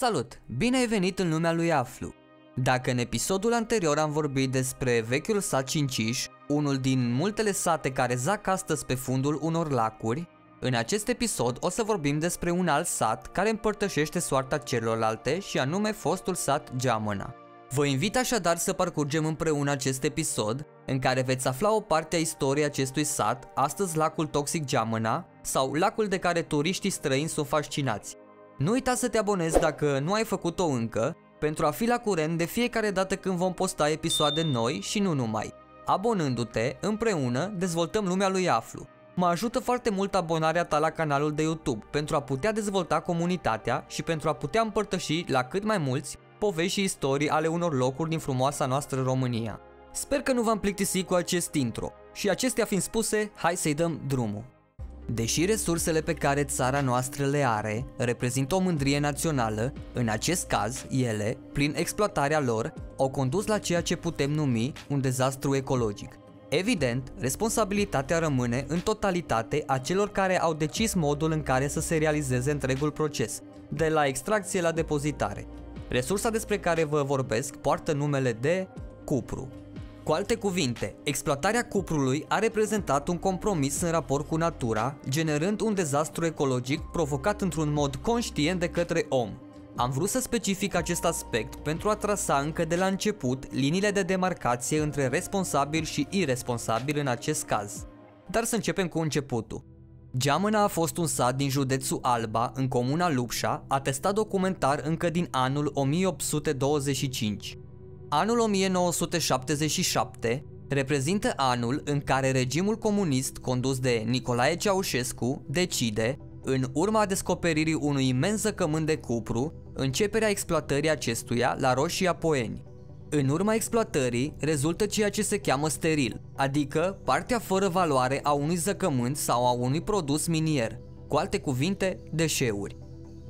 Salut! Bine ai venit în lumea lui Aflu! Dacă în episodul anterior am vorbit despre vechiul sat Cinciș, unul din multele sate care zac astăzi pe fundul unor lacuri, în acest episod o să vorbim despre un alt sat care împărtășește soarta celorlalte și anume fostul sat Geamăna. Vă invit așadar să parcurgem împreună acest episod în care veți afla o parte a istoriei acestui sat, astăzi lacul toxic Geamăna sau lacul de care turiștii străini sunt fascinați. Nu uita să te abonezi dacă nu ai făcut-o încă pentru a fi la curent de fiecare dată când vom posta episoade noi și nu numai. Abonându-te, împreună dezvoltăm lumea lui Aflu. Mă ajută foarte mult abonarea ta la canalul de YouTube pentru a putea dezvolta comunitatea și pentru a putea împărtăși la cât mai mulți povești și istorii ale unor locuri din frumoasa noastră România. Sper că nu v-am plictisit cu acest intro și acestea fiind spuse, hai să-i dăm drumul. Deși resursele pe care țara noastră le are reprezintă o mândrie națională, în acest caz, ele, prin exploatarea lor, au condus la ceea ce putem numi un dezastru ecologic. Evident, responsabilitatea rămâne în totalitate a celor care au decis modul în care să se realizeze întregul proces, de la extracție la depozitare. Resursa despre care vă vorbesc poartă numele de cupru. Cu alte cuvinte, exploatarea cuprului a reprezentat un compromis în raport cu natura, generând un dezastru ecologic provocat într-un mod conștient de către om. Am vrut să specific acest aspect pentru a trasa încă de la început liniile de demarcație între responsabil și irresponsabil în acest caz. Dar să începem cu începutul. Geamăna a fost un sat din județul Alba, în comuna Lupșa, atestat documentar încă din anul 1825. Anul 1977 reprezintă anul în care regimul comunist condus de Nicolae Ceaușescu decide, în urma descoperirii unui imens zăcământ de cupru, începerea exploatării acestuia la Roșia Poeni. În urma exploatării rezultă ceea ce se cheamă steril, adică partea fără valoare a unui zăcământ sau a unui produs minier, cu alte cuvinte, deșeuri.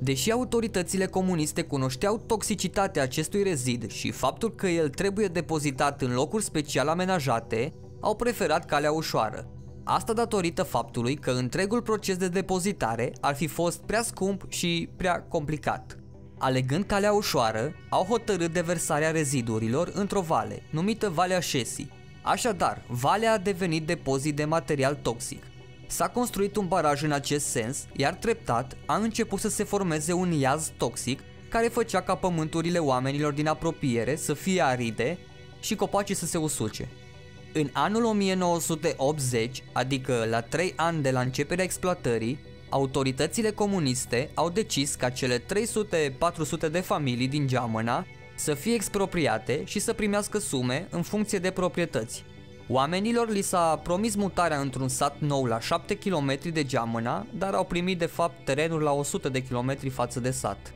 Deși autoritățile comuniste cunoșteau toxicitatea acestui rezid și faptul că el trebuie depozitat în locuri special amenajate, au preferat calea ușoară. Asta datorită faptului că întregul proces de depozitare ar fi fost prea scump și prea complicat. Alegând calea ușoară, au hotărât deversarea rezidurilor într-o vale, numită Valea Șesii. Așadar, valea a devenit depozit de material toxic, S-a construit un baraj în acest sens, iar treptat a început să se formeze un iaz toxic care făcea ca pământurile oamenilor din apropiere să fie aride și copacii să se usuce. În anul 1980, adică la 3 ani de la începerea exploatării, autoritățile comuniste au decis ca cele 300-400 de familii din Geamăna să fie expropriate și să primească sume în funcție de proprietăți. Oamenilor li s-a promis mutarea într-un sat nou la 7 km de Geamăna, dar au primit de fapt terenul la 100 de km față de sat.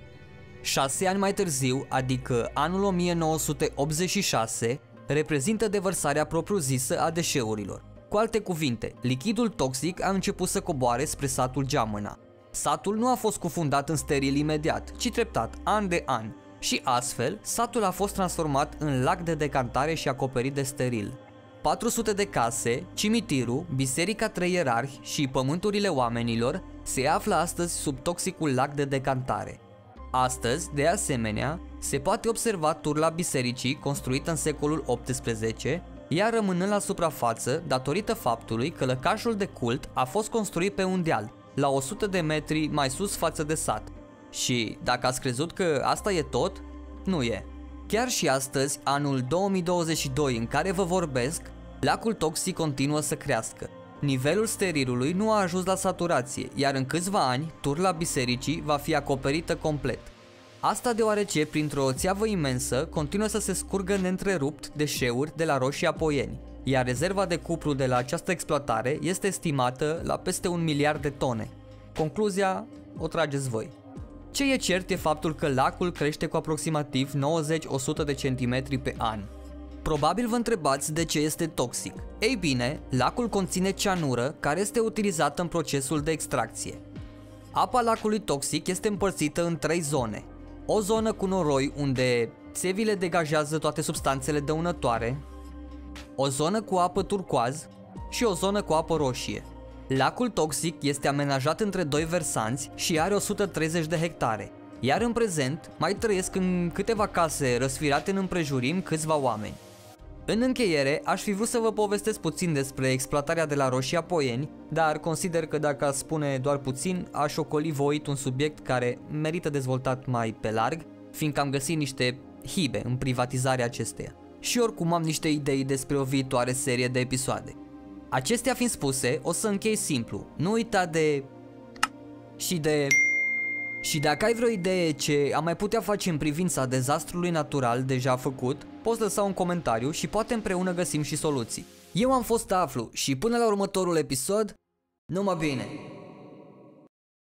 Șase ani mai târziu, adică anul 1986, reprezintă devărsarea propriu-zisă a deșeurilor. Cu alte cuvinte, lichidul toxic a început să coboare spre satul Geamăna. Satul nu a fost cufundat în steril imediat, ci treptat, an de an, și astfel, satul a fost transformat în lac de decantare și acoperit de steril. 400 de case, cimitirul, biserica trei ierarhi și pământurile oamenilor se află astăzi sub toxicul lac de decantare. Astăzi, de asemenea, se poate observa turla bisericii construită în secolul XVIII, ea rămânând la suprafață datorită faptului că lăcașul de cult a fost construit pe un deal, la 100 de metri mai sus față de sat. Și dacă ați crezut că asta e tot, nu e. Chiar și astăzi, anul 2022 în care vă vorbesc, lacul toxic continuă să crească. Nivelul sterilului nu a ajuns la saturație, iar în câțiva ani, turla bisericii va fi acoperită complet. Asta deoarece, printr-o țeavă imensă, continuă să se scurgă neîntrerupt deșeuri de la Roșia Poieni, iar rezerva de cupru de la această exploatare este estimată la peste un miliard de tone. Concluzia o trageți voi. Ce e cert e faptul că lacul crește cu aproximativ 90-100 de centimetri pe an. Probabil vă întrebați de ce este toxic. Ei bine, lacul conține cianură care este utilizată în procesul de extracție. Apa lacului toxic este împărțită în trei zone. O zonă cu noroi unde țevile degajează toate substanțele dăunătoare, o zonă cu apă turcoaz și o zonă cu apă roșie. Lacul toxic este amenajat între doi versanți și are 130 de hectare, iar în prezent mai trăiesc în câteva case răsfirate în împrejurim câțiva oameni. În încheiere, aș fi vrut să vă povestesc puțin despre exploatarea de la Roșia Poieni, dar consider că dacă aș spune doar puțin, aș ocoli voit un subiect care merită dezvoltat mai pe larg, fiindcă am găsit niște hibe în privatizarea acesteia. Și oricum am niște idei despre o viitoare serie de episoade. Acestea fiind spuse, o să închei simplu. Nu uita de... și de... Și dacă ai vreo idee ce am mai putea face în privința dezastrului natural deja făcut, poți lăsa un comentariu și poate împreună găsim și soluții. Eu am fost Aflu și până la următorul episod, numai bine!